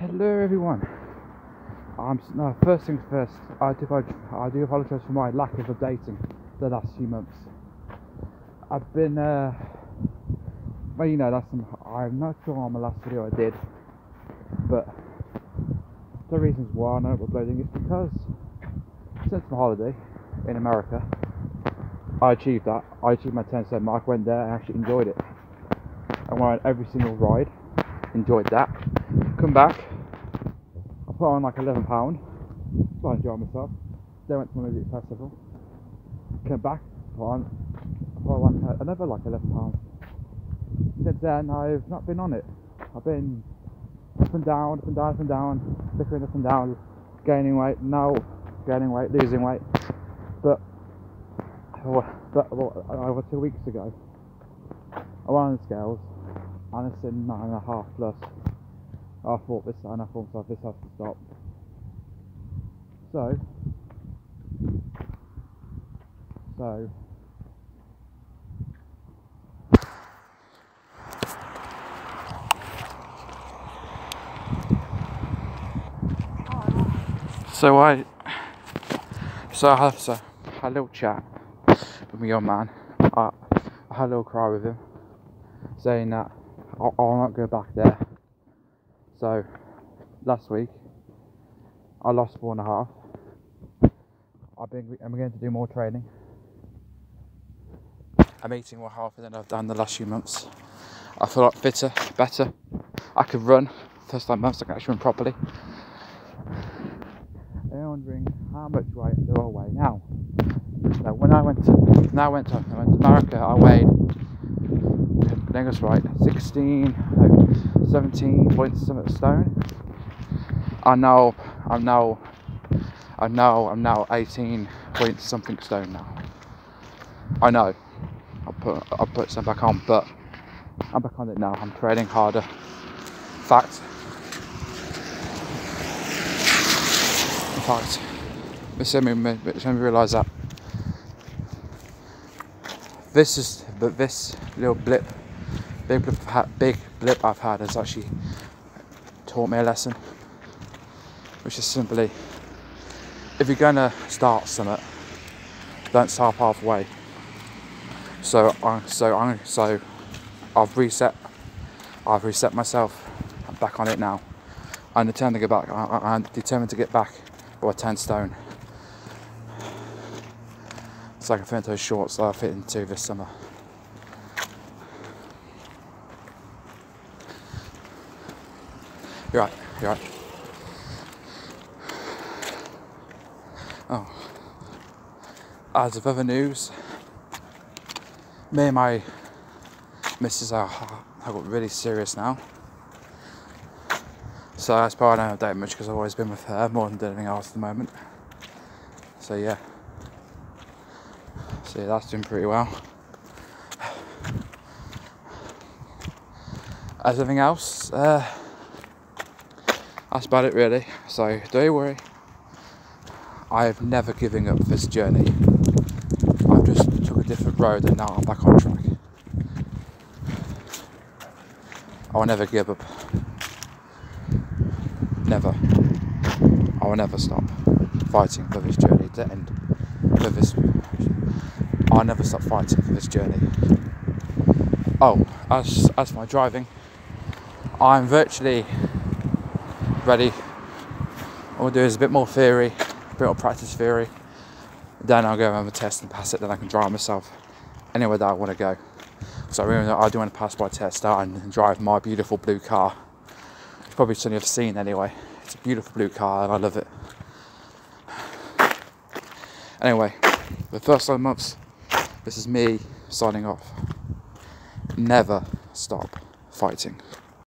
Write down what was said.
Hello, everyone. I'm no, first things first. I do, I do apologise for my lack of updating the last few months. I've been, uh, well, you know, that's I'm not sure on the last video I did, but the reasons why I'm not uploading is because since my holiday in America, I achieved that. I achieved my 10 cent mark. Went there and actually enjoyed it. I went on every single ride, enjoyed that. Come back, I put on like 11 pound, so I enjoyed myself. Then went to my music festival. Came back, put on, put on like another like 11 pound. Since then, I've not been on it. I've been up and down, up and down, up and down, flickering up and down, gaining weight. Now, gaining weight, losing weight. But, but well, over two weeks ago, I went on the scales and it's in nine and a half plus. I thought this, and I thought myself, this has to stop. So, so, so I, so I had, so had a little chat with my young man. I, I had a little cry with him, saying that I'll, I'll not go back there. So, last week, I lost four and a half. I've been, I'm going to do more training. I'm eating more healthy than I've done the last few months. I feel like fitter, better. I can run. First time months I can actually run properly. I'm wondering how much weight do I weigh now? Now when I went to, now I went to, I went to America, I weighed I think it's right, 16, no, 17 point something stone. I'm now, I'm now, I'm now, I'm now 18 point something stone now. I know, I'll put, I'll put some back on, but I'm back on it now. I'm training harder. Fact. In fact, this made me, this made me realise that this is, but this little blip big blip, had, big blip I've had has actually taught me a lesson, which is simply if you're gonna start something, don't start halfway. So I so I so I've reset I've reset myself. I'm back on it now. I'm determined to get back. I, I'm determined to get back by 10 stone. So I can fit into those shorts that I fit into this summer. You're right, you're right. Oh. As of other news, me and my missus are, have got really serious now. So that's probably I don't update much because I've always been with her more than anything else at the moment. So yeah. So yeah, that's doing pretty well. As everything else, uh, that's about it really. So don't worry. I've never given up this journey. I've just took a different road and now I'm back on track. I will never give up. Never. I will never stop fighting for this journey to end. For this I'll never stop fighting for this journey. Oh, as as my driving, I'm virtually ready. All I'll do is a bit more theory, a bit more practice theory. Then I'll go and have a test and pass it. Then I can drive myself anywhere that I want to go. So I, really, I do want to pass my test out and drive my beautiful blue car. It's probably something you've seen anyway. It's a beautiful blue car and I love it. Anyway, the first nine months, this is me signing off. Never stop fighting.